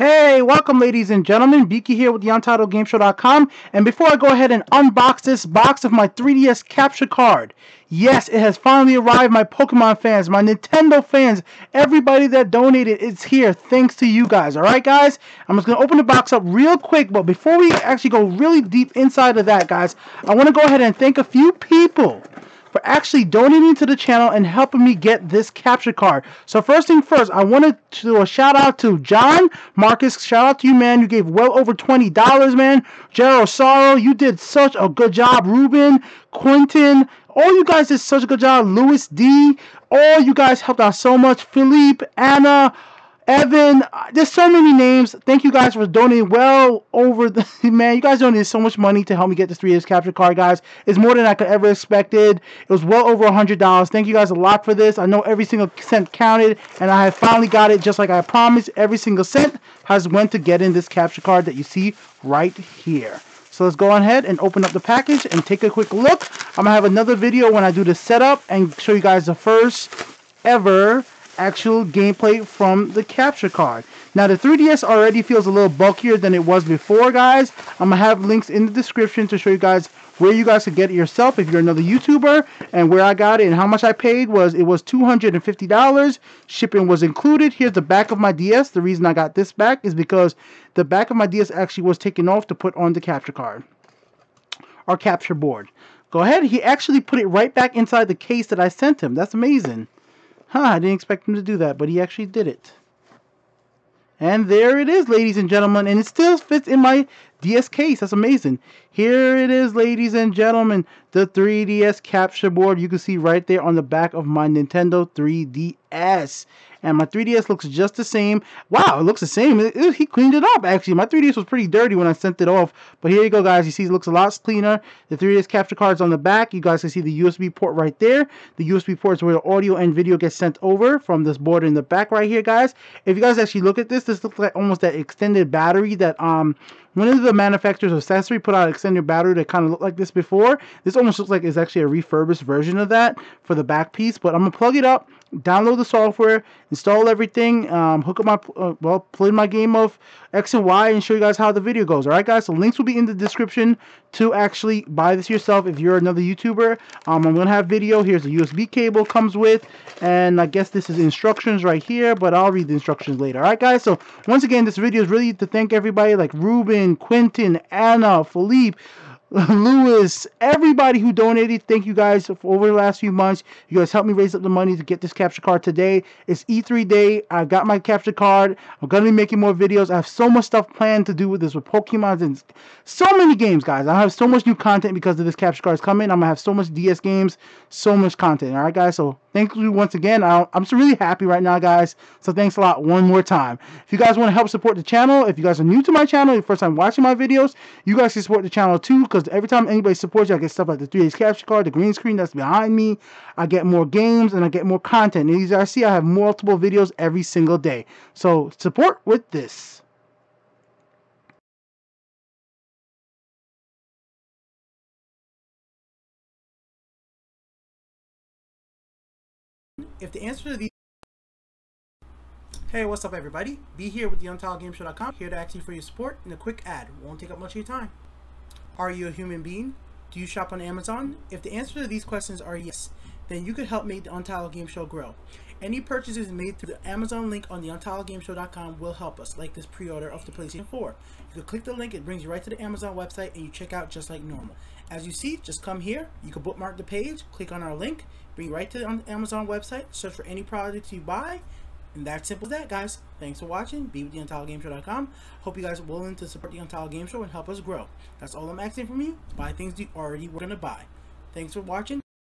Hey, welcome ladies and gentlemen, Beaky here with the UntitledGameShow.com and before I go ahead and unbox this box of my 3DS capture card, yes, it has finally arrived, my Pokemon fans, my Nintendo fans, everybody that donated, it's here, thanks to you guys, alright guys? I'm just going to open the box up real quick, but before we actually go really deep inside of that, guys, I want to go ahead and thank a few people for actually donating to the channel and helping me get this capture card. So first thing first, I wanted to do a shout out to John Marcus. Shout out to you, man. You gave well over $20, man. Gerald Sorrow, you did such a good job. Ruben, Quentin, all you guys did such a good job. Louis D, all you guys helped out so much. Philippe, Anna, Evan, there's so many names. Thank you guys for donating well over the man. You guys donated so much money to help me get this 3DS capture card, guys. It's more than I could ever expected. It was well over a hundred dollars. Thank you guys a lot for this. I know every single cent counted, and I have finally got it just like I promised. Every single cent has went to get in this capture card that you see right here. So let's go ahead and open up the package and take a quick look. I'm gonna have another video when I do the setup and show you guys the first ever actual gameplay from the capture card. Now the 3DS already feels a little bulkier than it was before guys. I'm going to have links in the description to show you guys where you guys can get it yourself if you're another YouTuber. And where I got it and how much I paid was it was $250 shipping was included. Here's the back of my DS the reason I got this back is because the back of my DS actually was taken off to put on the capture card. Or capture board. Go ahead. He actually put it right back inside the case that I sent him. That's amazing Huh, I didn't expect him to do that, but he actually did it. And there it is, ladies and gentlemen, and it still fits in my DS case. That's amazing. Here it is, ladies and gentlemen, the 3DS capture board. You can see right there on the back of my Nintendo 3DS and my 3DS looks just the same. Wow, it looks the same. It, it, he cleaned it up, actually. My 3DS was pretty dirty when I sent it off, but here you go, guys. You see it looks a lot cleaner. The 3DS capture card's on the back. You guys can see the USB port right there. The USB port is where the audio and video gets sent over from this board in the back right here, guys. If you guys actually look at this, this looks like almost that extended battery that um one of the manufacturers of accessory put out an extended battery that kind of looked like this before. This almost looks like it's actually a refurbished version of that for the back piece. But I'm going to plug it up, download the software, install everything, um, hook up my, uh, well, play my game of X and Y and show you guys how the video goes. Alright guys, so links will be in the description to actually buy this yourself if you're another YouTuber. Um, I'm going to have video. Here's a USB cable comes with. And I guess this is instructions right here, but I'll read the instructions later. Alright guys, so once again, this video is really to thank everybody like Ruben, Quentin, Anna, Philippe, Lewis, everybody who donated, thank you guys for over the last few months. You guys helped me raise up the money to get this capture card today. It's E3 day. I got my capture card. I'm going to be making more videos. I have so much stuff planned to do with this with Pokemon and so many games, guys. I have so much new content because of this capture card is coming. I'm going to have so much DS games, so much content. All right, guys. So thank you once again. I, am just really happy right now, guys. So thanks a lot one more time. If you guys want to help support the channel, if you guys are new to my channel, your first time watching my videos, you guys can support the channel too because every time anybody supports you, I get stuff like the 3Ds capture card, the green screen that's behind me. I get more games and I get more content. And as I see, I have multiple videos every single day. So support with this. If the answer to these Hey, what's up everybody? Be here with the UntitledGameShow.com, here to ask you for your support and a quick ad. Won't take up much of your time. Are you a human being? Do you shop on Amazon? If the answer to these questions are yes, then you could help make the Untitled Game Show grow. Any purchases made through the Amazon link on the UntitledGameShow.com will help us, like this pre-order of the PlayStation 4. You can click the link, it brings you right to the Amazon website and you check out just like normal. As you see, just come here, you can bookmark the page, click on our link, bring you right to the Amazon website, search for any product you buy, and that's simple as that, guys. Thanks for watching. Be with the UntitledGameShow.com. Hope you guys are willing to support the Untitled Game Show and help us grow. That's all I'm asking from you. Buy things you already were going to buy. Thanks for watching.